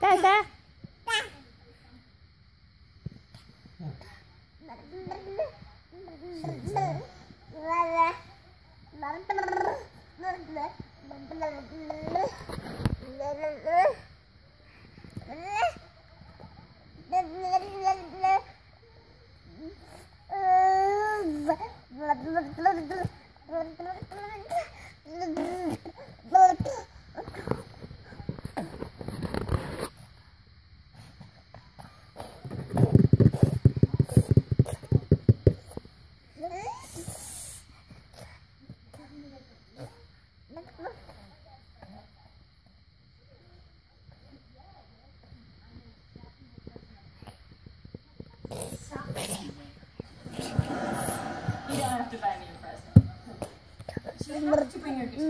Dadah. Don't have to buy me a present. She didn't have to bring your guitar.